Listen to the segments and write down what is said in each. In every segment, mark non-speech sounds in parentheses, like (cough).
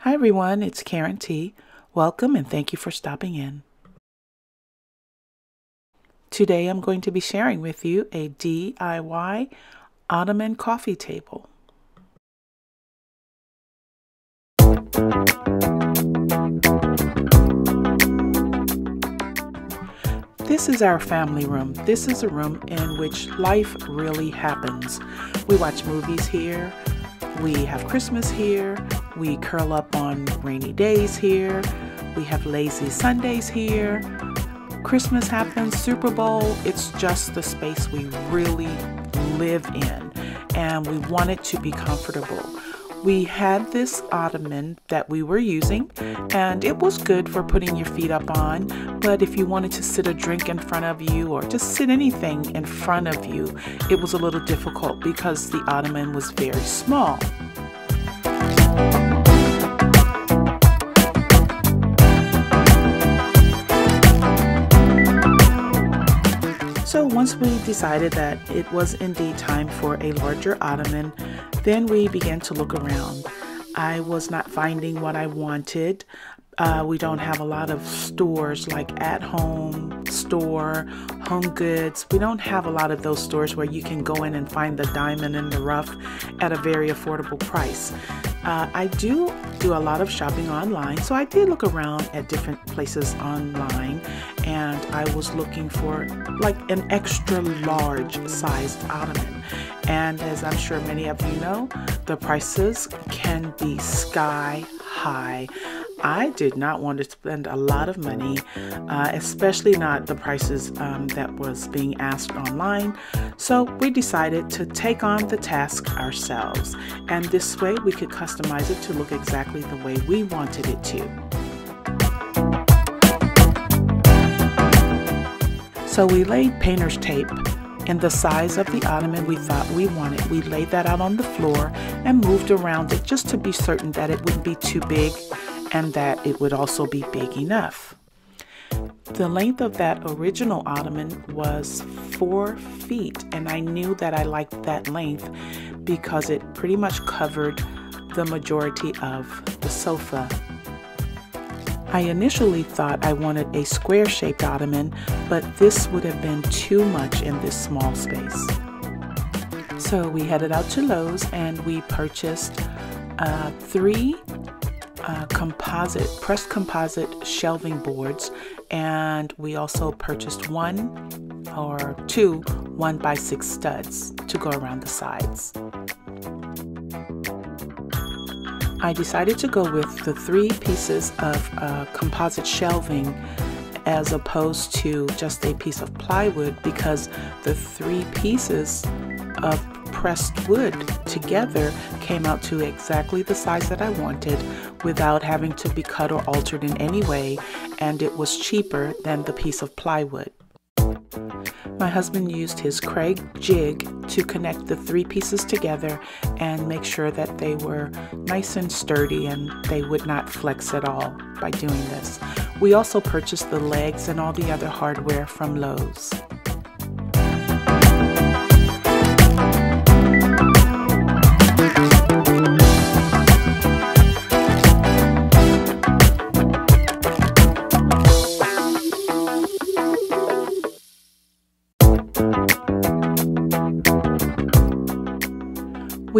Hi everyone, it's Karen T. Welcome and thank you for stopping in. Today I'm going to be sharing with you a DIY Ottoman coffee table. This is our family room. This is a room in which life really happens. We watch movies here, we have Christmas here, we curl up on rainy days here, we have lazy Sundays here. Christmas happens, Super Bowl, it's just the space we really live in, and we want it to be comfortable. We had this ottoman that we were using and it was good for putting your feet up on but if you wanted to sit a drink in front of you or just sit anything in front of you it was a little difficult because the ottoman was very small once we decided that it was indeed time for a larger ottoman, then we began to look around. I was not finding what I wanted. Uh, we don't have a lot of stores like at home store, home goods. We don't have a lot of those stores where you can go in and find the diamond in the rough at a very affordable price. Uh, I do do a lot of shopping online, so I did look around at different places online and I was looking for like an extra large sized ottoman. And as I'm sure many of you know, the prices can be sky high. I did not want to spend a lot of money, uh, especially not the prices um, that was being asked online. So we decided to take on the task ourselves. And this way we could customize it to look exactly the way we wanted it to. So we laid painter's tape in the size of the ottoman we thought we wanted. We laid that out on the floor and moved around it just to be certain that it wouldn't be too big and that it would also be big enough. The length of that original ottoman was four feet, and I knew that I liked that length because it pretty much covered the majority of the sofa. I initially thought I wanted a square shaped ottoman, but this would have been too much in this small space. So we headed out to Lowe's and we purchased uh, three uh, composite, pressed composite shelving boards, and we also purchased one or two one by six studs to go around the sides. I decided to go with the three pieces of uh, composite shelving as opposed to just a piece of plywood because the three pieces of pressed wood together came out to exactly the size that I wanted without having to be cut or altered in any way, and it was cheaper than the piece of plywood. My husband used his Kreg jig to connect the three pieces together and make sure that they were nice and sturdy and they would not flex at all by doing this. We also purchased the legs and all the other hardware from Lowe's.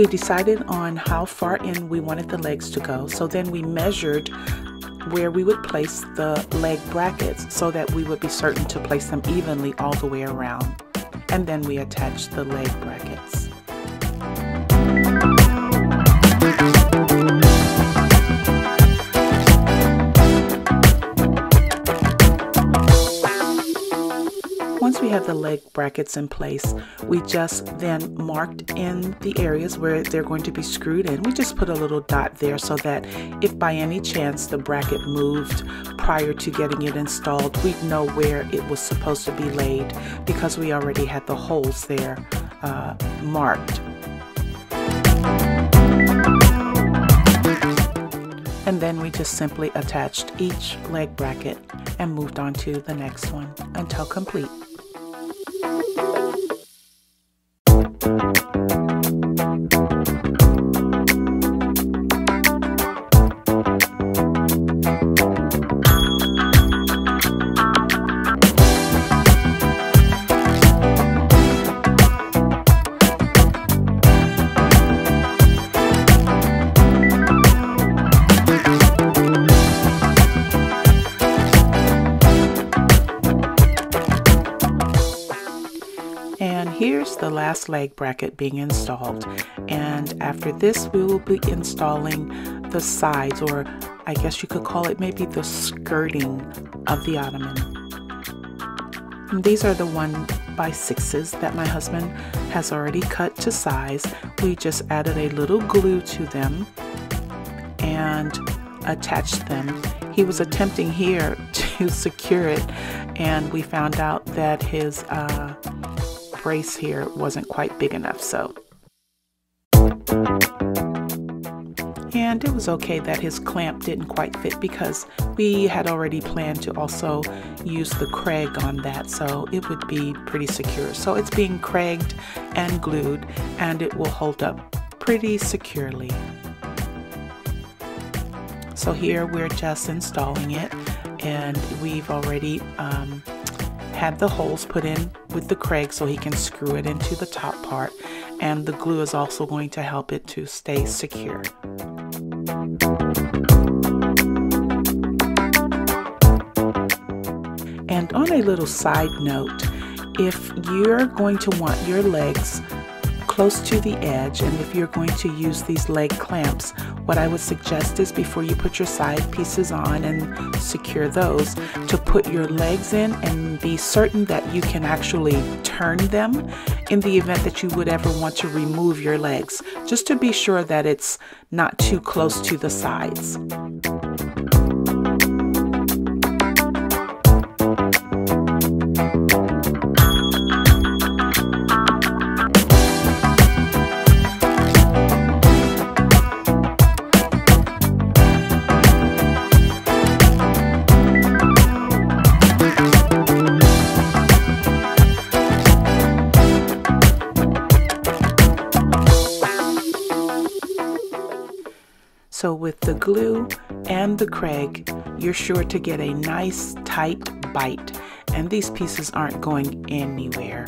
We decided on how far in we wanted the legs to go. So then we measured where we would place the leg brackets so that we would be certain to place them evenly all the way around. And then we attached the leg brackets. The leg brackets in place, we just then marked in the areas where they're going to be screwed in. We just put a little dot there so that if by any chance the bracket moved prior to getting it installed, we'd know where it was supposed to be laid because we already had the holes there uh, marked. And then we just simply attached each leg bracket and moved on to the next one until complete. Last leg bracket being installed. And after this, we will be installing the sides, or I guess you could call it maybe the skirting of the ottoman. And these are the one by sixes that my husband has already cut to size. We just added a little glue to them and attached them. He was attempting here (laughs) to secure it and we found out that his uh, brace here wasn't quite big enough so. And it was okay that his clamp didn't quite fit because we had already planned to also use the Kreg on that so it would be pretty secure. So it's being cragged and glued and it will hold up pretty securely. So here we're just installing it and we've already um, had the holes put in with the Kreg so he can screw it into the top part and the glue is also going to help it to stay secure. And on a little side note, if you're going to want your legs close to the edge and if you're going to use these leg clamps what I would suggest is before you put your side pieces on and secure those to put your legs in and be certain that you can actually turn them in the event that you would ever want to remove your legs just to be sure that it's not too close to the sides. Glue and the Kreg, you're sure to get a nice tight bite and these pieces aren't going anywhere.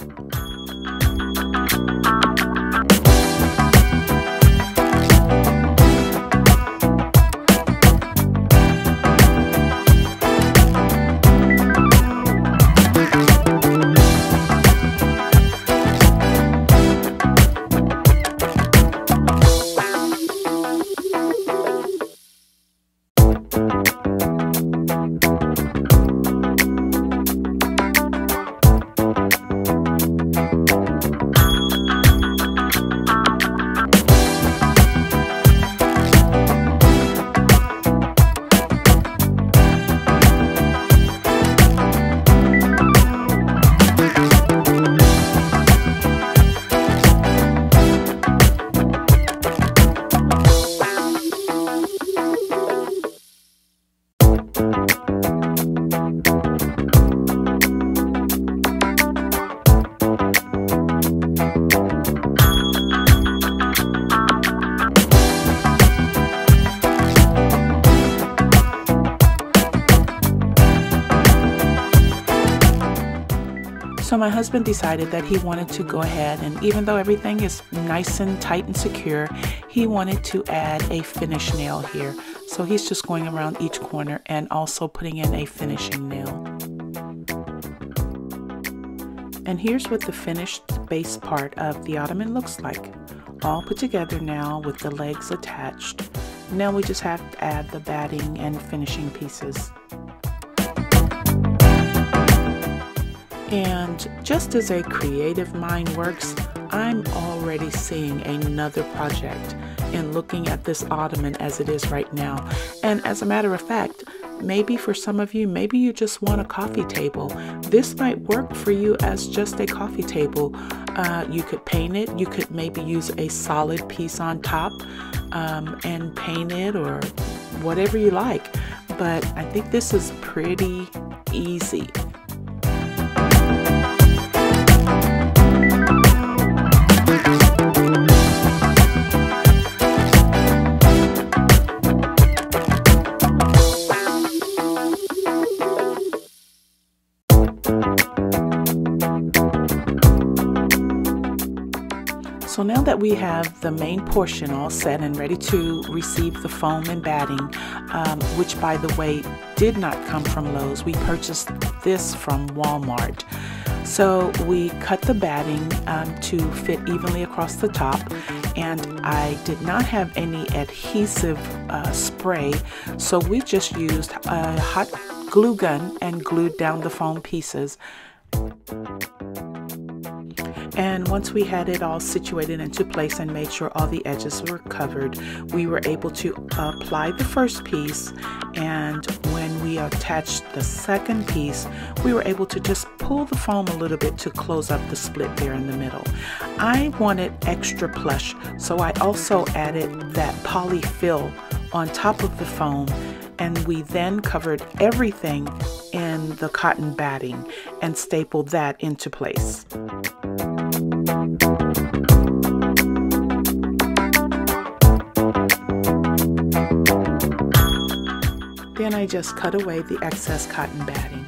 My husband decided that he wanted to go ahead and even though everything is nice and tight and secure, he wanted to add a finish nail here. So he's just going around each corner and also putting in a finishing nail. And here's what the finished base part of the ottoman looks like. All put together now with the legs attached. Now we just have to add the batting and finishing pieces. And just as a creative mind works, I'm already seeing another project in looking at this ottoman as it is right now. And as a matter of fact, maybe for some of you, maybe you just want a coffee table. This might work for you as just a coffee table. Uh, you could paint it, you could maybe use a solid piece on top um, and paint it or whatever you like. But I think this is pretty easy. Now that we have the main portion all set and ready to receive the foam and batting, um, which by the way did not come from Lowe's, we purchased this from Walmart. So we cut the batting um, to fit evenly across the top and I did not have any adhesive uh, spray so we just used a hot glue gun and glued down the foam pieces and once we had it all situated into place and made sure all the edges were covered, we were able to apply the first piece. And when we attached the second piece, we were able to just pull the foam a little bit to close up the split there in the middle. I wanted extra plush, so I also added that polyfill on top of the foam and we then covered everything in the cotton batting and stapled that into place. Then I just cut away the excess cotton batting.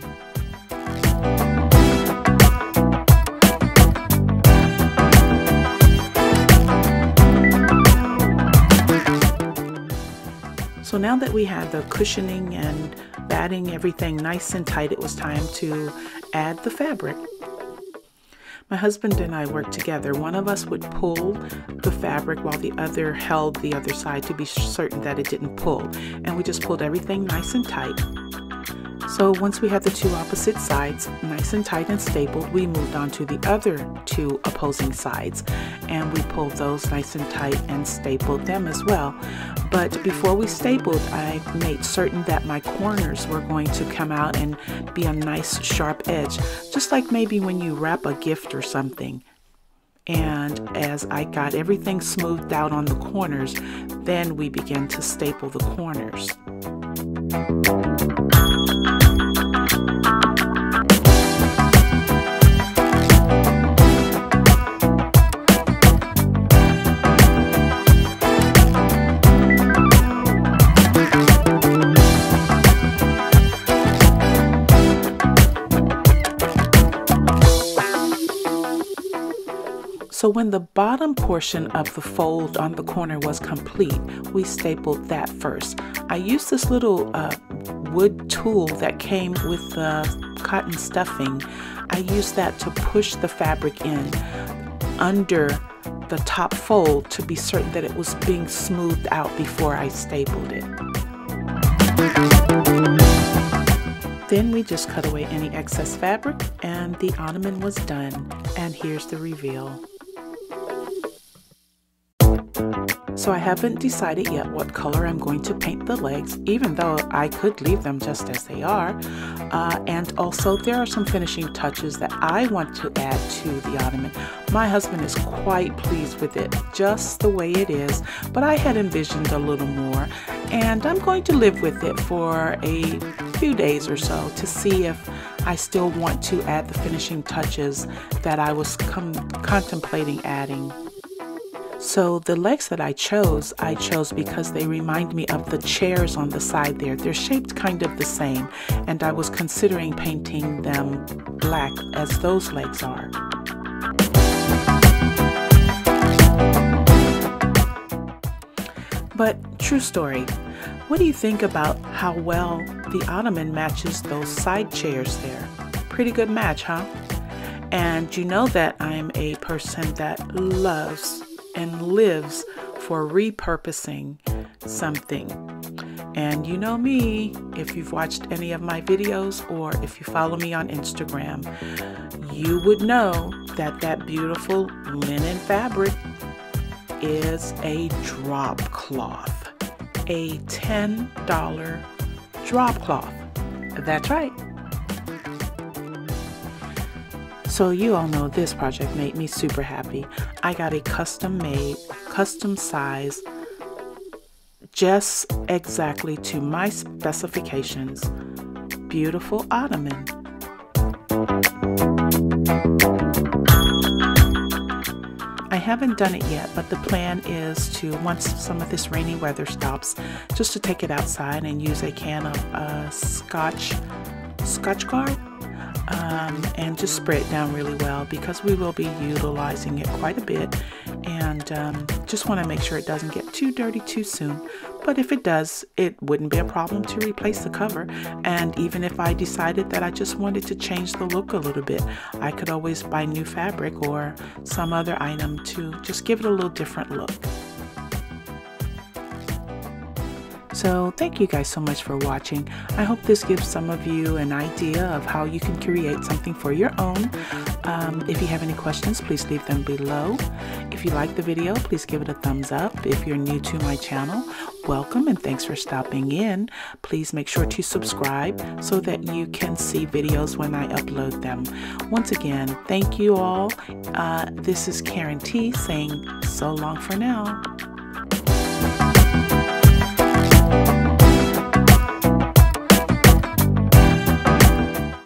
So now that we had the cushioning and batting everything nice and tight, it was time to add the fabric. My husband and I worked together. One of us would pull the fabric while the other held the other side to be certain that it didn't pull. And we just pulled everything nice and tight. So once we had the two opposite sides nice and tight and stapled, we moved on to the other two opposing sides and we pulled those nice and tight and stapled them as well. But before we stapled, I made certain that my corners were going to come out and be a nice sharp edge, just like maybe when you wrap a gift or something. And as I got everything smoothed out on the corners, then we began to staple the corners. So when the bottom portion of the fold on the corner was complete, we stapled that first. I used this little uh, wood tool that came with the cotton stuffing. I used that to push the fabric in under the top fold to be certain that it was being smoothed out before I stapled it. Then we just cut away any excess fabric and the ottoman was done. And here's the reveal. So I haven't decided yet what color I'm going to paint the legs, even though I could leave them just as they are. Uh, and also there are some finishing touches that I want to add to the ottoman. My husband is quite pleased with it, just the way it is, but I had envisioned a little more. And I'm going to live with it for a few days or so to see if I still want to add the finishing touches that I was contemplating adding. So the legs that I chose, I chose because they remind me of the chairs on the side there. They're shaped kind of the same, and I was considering painting them black as those legs are. But true story, what do you think about how well the ottoman matches those side chairs there? Pretty good match, huh? And you know that I'm a person that loves and lives for repurposing something. And you know me, if you've watched any of my videos or if you follow me on Instagram, you would know that that beautiful linen fabric is a drop cloth, a $10 drop cloth. That's right. So you all know this project made me super happy. I got a custom made, custom size, just exactly to my specifications, beautiful ottoman. I haven't done it yet, but the plan is to, once some of this rainy weather stops, just to take it outside and use a can of uh, Scotch, Scotchgard um, and just spray it down really well because we will be utilizing it quite a bit and um, just want to make sure it doesn't get too dirty too soon. But if it does, it wouldn't be a problem to replace the cover. And even if I decided that I just wanted to change the look a little bit, I could always buy new fabric or some other item to just give it a little different look. So thank you guys so much for watching. I hope this gives some of you an idea of how you can create something for your own. Um, if you have any questions, please leave them below. If you like the video, please give it a thumbs up. If you're new to my channel, welcome and thanks for stopping in. Please make sure to subscribe so that you can see videos when I upload them. Once again, thank you all. Uh, this is Karen T saying so long for now.